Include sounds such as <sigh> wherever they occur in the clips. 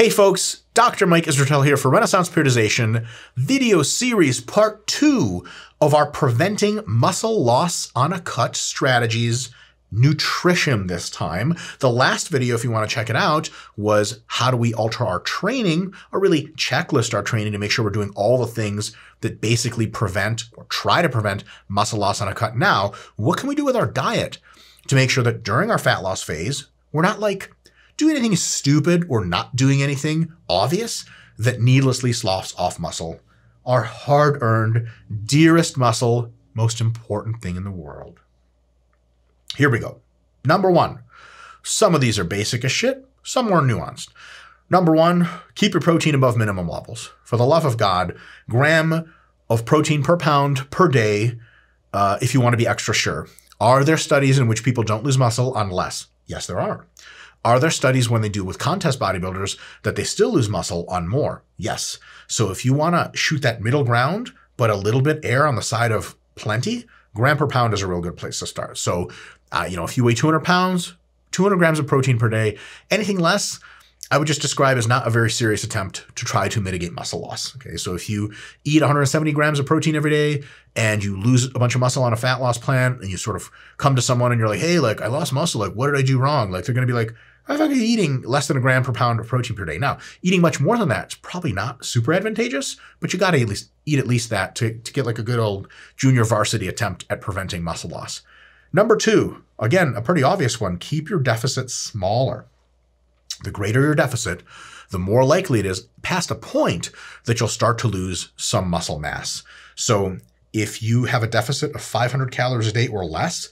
Hey folks, Dr. Mike Israetel here for Renaissance Periodization, video series part two of our Preventing Muscle Loss on a Cut Strategies nutrition this time. The last video, if you want to check it out, was how do we alter our training or really checklist our training to make sure we're doing all the things that basically prevent or try to prevent muscle loss on a cut. Now, what can we do with our diet to make sure that during our fat loss phase, we're not like doing anything stupid or not doing anything obvious that needlessly sloughs off muscle, our hard earned, dearest muscle, most important thing in the world. Here we go. Number one, some of these are basic as shit, some more nuanced. Number one, keep your protein above minimum levels. For the love of God, gram of protein per pound per day uh, if you want to be extra sure. Are there studies in which people don't lose muscle unless? Yes, there are. Are there studies when they do with contest bodybuilders that they still lose muscle on more? Yes. So if you want to shoot that middle ground, but a little bit air on the side of plenty, gram per pound is a real good place to start. So, uh, you know, if you weigh 200 pounds, 200 grams of protein per day, anything less, I would just describe as not a very serious attempt to try to mitigate muscle loss. Okay, so if you eat 170 grams of protein every day and you lose a bunch of muscle on a fat loss plan and you sort of come to someone and you're like, hey, like I lost muscle, like what did I do wrong? Like they're going to be like, I thought eating less than a gram per pound of protein per day. Now, eating much more than that is probably not super advantageous, but you got to at least eat at least that to, to get like a good old junior varsity attempt at preventing muscle loss. Number two, again, a pretty obvious one, keep your deficit smaller. The greater your deficit, the more likely it is past a point that you'll start to lose some muscle mass. So if you have a deficit of 500 calories a day or less,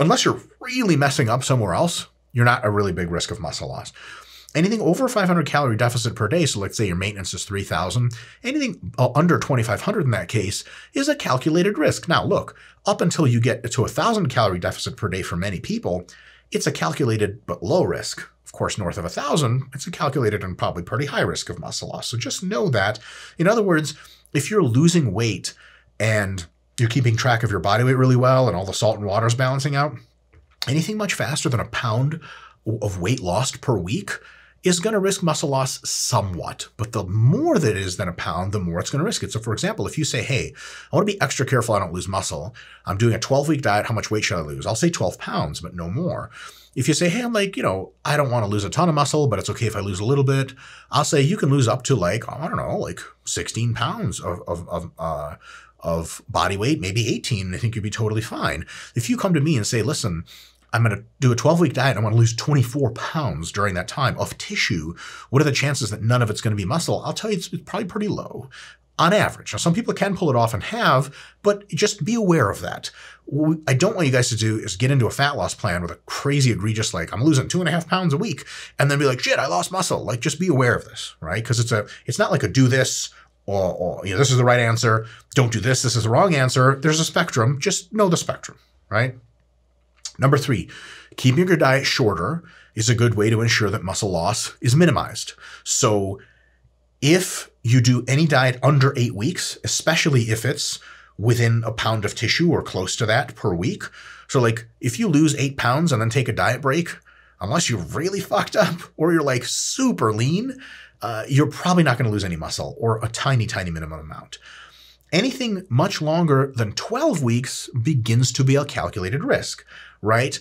unless you're really messing up somewhere else, you're not a really big risk of muscle loss. Anything over 500 calorie deficit per day, so let's say your maintenance is 3000, anything uh, under 2500 in that case is a calculated risk. Now, look, up until you get to a 1000 calorie deficit per day for many people, it's a calculated but low risk. Of course, north of 1000, it's a calculated and probably pretty high risk of muscle loss. So just know that. In other words, if you're losing weight and you're keeping track of your body weight really well and all the salt and water is balancing out, anything much faster than a pound of weight lost per week is going to risk muscle loss somewhat, but the more that it is than a pound, the more it's going to risk it. So, for example, if you say, Hey, I want to be extra careful I don't lose muscle, I'm doing a 12 week diet, how much weight should I lose? I'll say 12 pounds, but no more. If you say, Hey, I'm like, you know, I don't want to lose a ton of muscle, but it's okay if I lose a little bit, I'll say you can lose up to like, I don't know, like 16 pounds of, of, of, uh, of body weight, maybe 18, I think you'd be totally fine. If you come to me and say, listen, I'm going to do a 12 week diet. I want to lose 24 pounds during that time of tissue. What are the chances that none of it's going to be muscle? I'll tell you, it's, probably pretty low on average. Now, some people can pull it off and have, but just be aware of that. What I don't want you guys to do is get into a fat loss plan with a crazy egregious, like I'm losing two and a half pounds a week and then be like, shit, I lost muscle. Like just be aware of this, right? Because it's a, it's not like a do this or, or, you know, this is the right answer. Don't do this. This is the wrong answer. There's a spectrum. Just know the spectrum, right? Number three, keeping your diet shorter is a good way to ensure that muscle loss is minimized. So if you do any diet under eight weeks, especially if it's within a pound of tissue or close to that per week. So like if you lose eight pounds and then take a diet break, unless you're really fucked up or you're like super lean, uh, you're probably not going to lose any muscle or a tiny, tiny minimum amount. Anything much longer than 12 weeks begins to be a calculated risk right?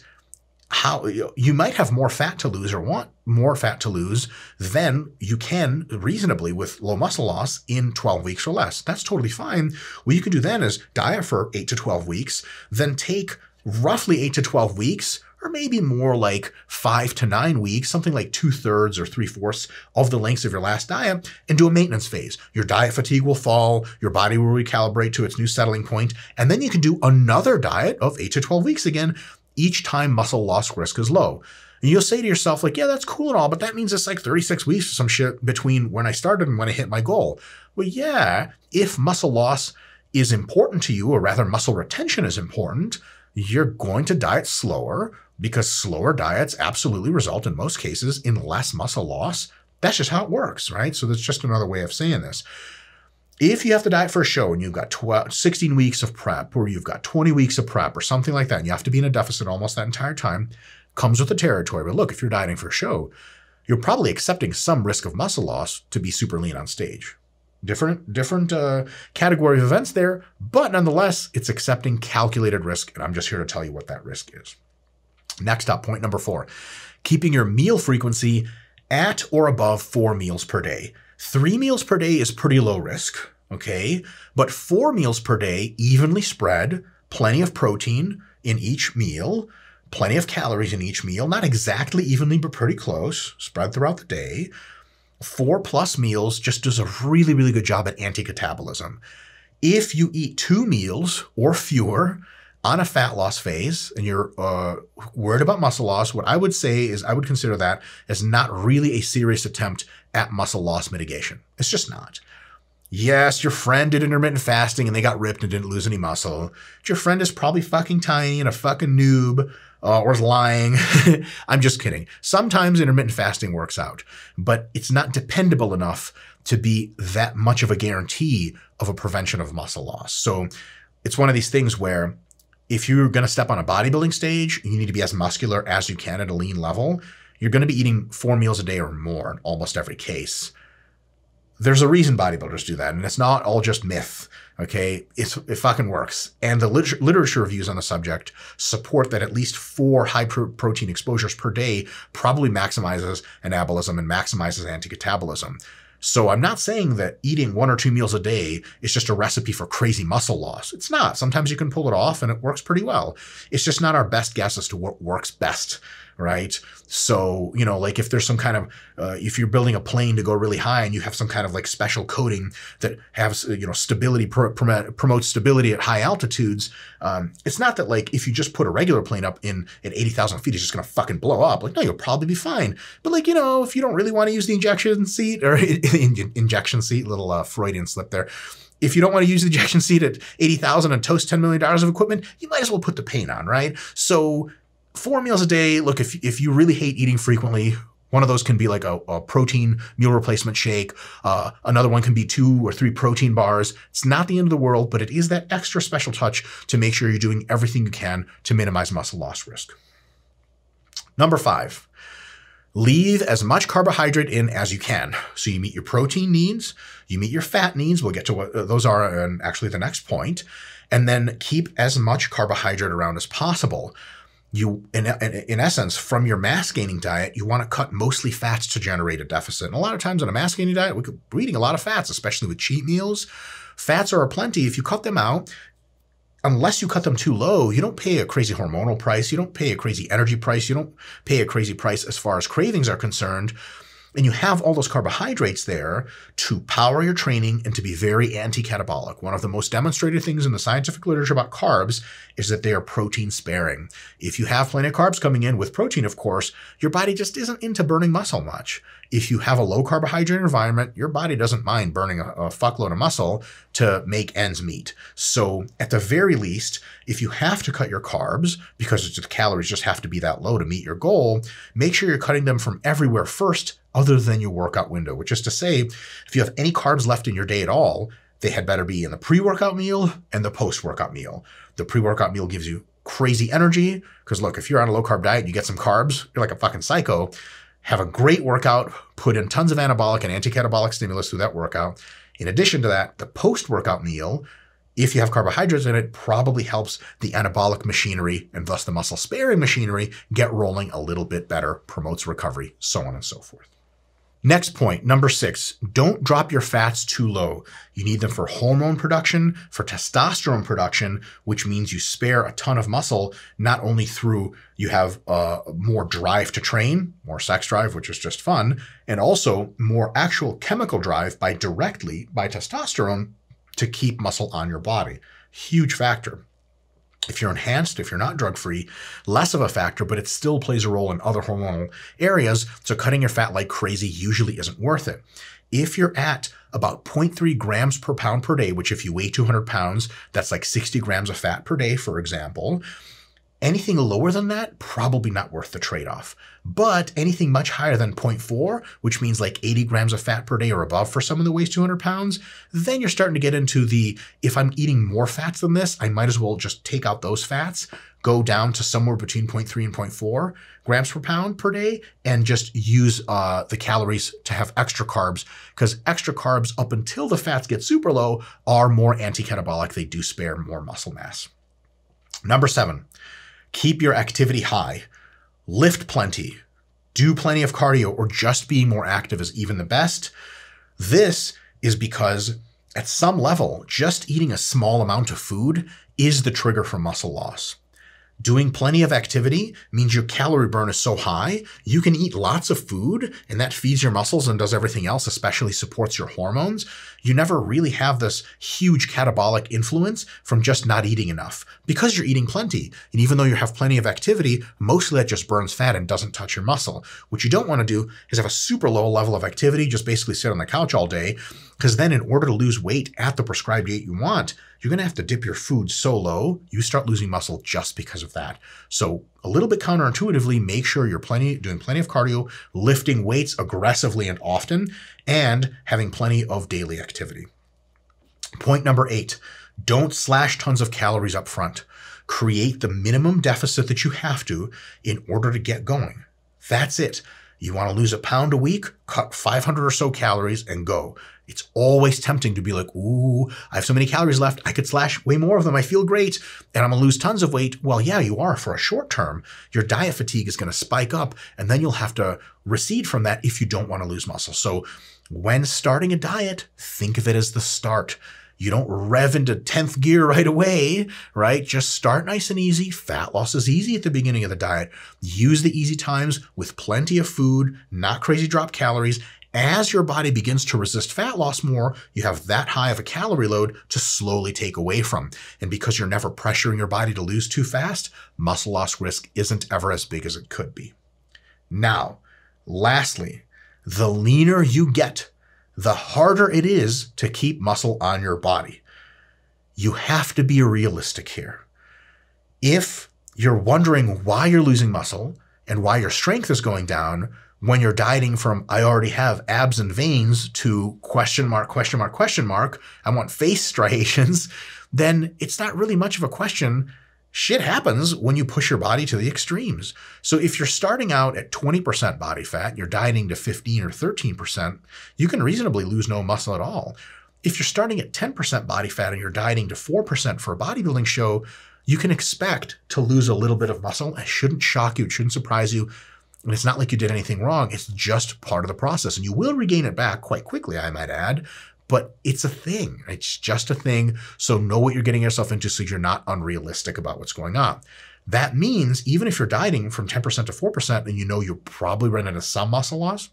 How you might have more fat to lose or want more fat to lose than you can reasonably with low muscle loss in 12 weeks or less. That's totally fine. What you can do then is diet for 8 to 12 weeks, then take roughly 8 to 12 weeks or maybe more like five to nine weeks, something like two thirds or three fourths of the lengths of your last diet, and do a maintenance phase. Your diet fatigue will fall, your body will recalibrate to its new settling point, and then you can do another diet of eight to 12 weeks again each time muscle loss risk is low. And you'll say to yourself, like, yeah, that's cool and all, but that means it's like 36 weeks or some shit between when I started and when I hit my goal. Well, yeah, if muscle loss is important to you, or rather muscle retention is important, you're going to diet slower because slower diets absolutely result in most cases in less muscle loss. That's just how it works, right? So that's just another way of saying this if you have to diet for a show and you've got 12, 16 weeks of prep or you've got 20 weeks of prep or something like that, and you have to be in a deficit almost that entire time, comes with the territory. But look, if you're dieting for a show, you're probably accepting some risk of muscle loss to be super lean on stage. Different, different uh, category of events there, but nonetheless, it's accepting calculated risk, and I'm just here to tell you what that risk is. Next up, point number four, keeping your meal frequency at or above four meals per day. Three meals per day is pretty low risk, okay? But four meals per day, evenly spread, plenty of protein in each meal, plenty of calories in each meal, not exactly evenly, but pretty close, spread throughout the day. Four plus meals just does a really, really good job at anti catabolism. If you eat two meals or fewer, on a fat loss phase and you're uh, worried about muscle loss, what I would say is I would consider that as not really a serious attempt at muscle loss mitigation. It's just not. Yes, your friend did intermittent fasting and they got ripped and didn't lose any muscle. But your friend is probably fucking tiny and a fucking noob uh, or is lying. <laughs> I'm just kidding. Sometimes intermittent fasting works out, but it's not dependable enough to be that much of a guarantee of a prevention of muscle loss. So it's one of these things where if you're going to step on a bodybuilding stage, you need to be as muscular as you can at a lean level. You're going to be eating four meals a day or more in almost every case. There's a reason bodybuilders do that, and it's not all just myth. Okay, it's, it fucking works. And the liter- literature reviews on the subject support that at least four high pro- protein exposures per day probably maximizes anabolism and maximizes anti-catabolism. So I'm not saying that eating one or two meals a day is just a recipe for crazy muscle loss. It's not. Sometimes you can pull it off and it works pretty well. It's just not our best guess as to what works best right? So, you know, like if there's some kind of, uh, if you're building a plane to go really high and you have some kind of like special coating that has, you know, stability, pr- promotes stability at high altitudes, um, it's not that like if you just put a regular plane up in at 80,000 feet, it's just going to fucking blow up. Like, no, you'll probably be fine. But like, you know, if you don't really want to use the injection seat or <laughs> injection seat, little uh, Freudian slip there if you don't want to use the ejection seat at 80,000 and toast $10 million of equipment, you might as well put the paint on, right? So four meals a day. Look, if, if you really hate eating frequently, one of those can be like a, a protein meal replacement shake. Uh, another one can be two or three protein bars. It's not the end of the world, but it is that extra special touch to make sure you're doing everything you can to minimize muscle loss risk. Number five, leave as much carbohydrate in as you can. So you meet your protein needs, you meet your fat needs. We'll get to what those are in actually the next point. And then keep as much carbohydrate around as possible you in, in, essence from your mass gaining diet you want to cut mostly fats to generate a deficit. And a lot of times on a mass gaining diet we're eating a lot of fats especially with cheat meals fats are a plenty if you cut them out unless you cut them too low you don't pay a crazy hormonal price you don't pay a crazy energy price you don't pay a crazy price as far as cravings are concerned and you have all those carbohydrates there to power your training and to be very anti-catabolic. One of the most demonstrated things in the scientific literature about carbs is that they are protein sparing. If you have plenty of carbs coming in with protein, of course, your body just isn't into burning muscle much. If you have a low carbohydrate environment, your body doesn't mind burning a, a fuckload of muscle to make ends meet. So at the very least, if you have to cut your carbs because the calories just have to be that low to meet your goal, make sure you're cutting them from everywhere first other than your workout window, which is to say, if you have any carbs left in your day at all, they had better be in the pre workout meal and the post workout meal. The pre workout meal gives you crazy energy because, look, if you're on a low carb diet, and you get some carbs, you're like a fucking psycho. Have a great workout, put in tons of anabolic and anti catabolic stimulus through that workout. In addition to that, the post workout meal, if you have carbohydrates in it, probably helps the anabolic machinery and thus the muscle sparing machinery get rolling a little bit better, promotes recovery, so on and so forth. Next point, number six, don't drop your fats too low. You need them for hormone production, for testosterone production, which means you spare a ton of muscle, not only through you have uh, more drive to train, more sex drive, which is just fun, and also more actual chemical drive by directly by testosterone to keep muscle on your body. Huge factor. If you're enhanced, if you're not drug free, less of a factor, but it still plays a role in other hormonal areas. So cutting your fat like crazy usually isn't worth it. If you're at about 0.3 grams per pound per day, which if you weigh 200 pounds, that's like 60 grams of fat per day, for example. Anything lower than that, probably not worth the trade off. But anything much higher than 0.4, which means like 80 grams of fat per day or above for someone that weighs 200 pounds, then you're starting to get into the if I'm eating more fats than this, I might as well just take out those fats, go down to somewhere between 0.3 and 0.4 grams per pound per day, and just use uh, the calories to have extra carbs because extra carbs, up until the fats get super low, are more anti catabolic. They do spare more muscle mass. Number seven, keep your activity high, lift plenty, do plenty of cardio, or just being more active is even the best. This is because at some level, just eating a small amount of food is the trigger for muscle loss. Doing plenty of activity means your calorie burn is so high, you can eat lots of food and that feeds your muscles and does everything else, especially supports your hormones. You never really have this huge catabolic influence from just not eating enough because you're eating plenty. And even though you have plenty of activity, most of that just burns fat and doesn't touch your muscle. What you don't want to do is have a super low level of activity, just basically sit on the couch all day, because then in order to lose weight at the prescribed weight you want, you're going to have to dip your food so low, you start losing muscle just because of that. So a little bit counterintuitively, make sure you're plenty doing plenty of cardio, lifting weights aggressively and often, and having plenty of daily activity. Point number eight, don't slash tons of calories up front. Create the minimum deficit that you have to in order to get going. That's it. You want to lose a pound a week, cut 500 or so calories and go. It's always tempting to be like, ooh, I have so many calories left. I could slash way more of them. I feel great. And I'm going to lose tons of weight. Well, yeah, you are for a short term. Your diet fatigue is going to spike up and then you'll have to recede from that if you don't want to lose muscle. So when starting a diet, think of it as the start. You don't rev into 10th gear right away, right? Just start nice and easy. Fat loss is easy at the beginning of the diet. Use the easy times with plenty of food, not crazy drop calories. As your body begins to resist fat loss more, you have that high of a calorie load to slowly take away from. And because you're never pressuring your body to lose too fast, muscle loss risk isn't ever as big as it could be. Now, lastly, the leaner you get, the harder it is to keep muscle on your body. You have to be realistic here. If you're wondering why you're losing muscle and why your strength is going down when you're dieting from I already have abs and veins to question mark, question mark, question mark, I want face striations, <laughs> then it's not really much of a question shit happens when you push your body to the extremes. So if you're starting out at 20% body fat, you're dieting to 15 or 13%, you can reasonably lose no muscle at all. If you're starting at 10% body fat and you're dieting to 4% for a bodybuilding show, you can expect to lose a little bit of muscle. It shouldn't shock you. It shouldn't surprise you. And it's not like you did anything wrong. It's just part of the process. And you will regain it back quite quickly, I might add but it's a thing. It's just a thing. So know what you're getting yourself into so you're not unrealistic about what's going on. That means even if you're dieting from 10% to 4% and you know you're probably running into some muscle loss,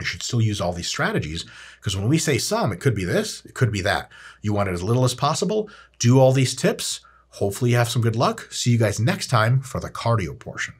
you should still use all these strategies because when we say some, it could be this, it could be that. You want it as little as possible. Do all these tips. Hopefully you have some good luck. See you guys next time for the cardio portion.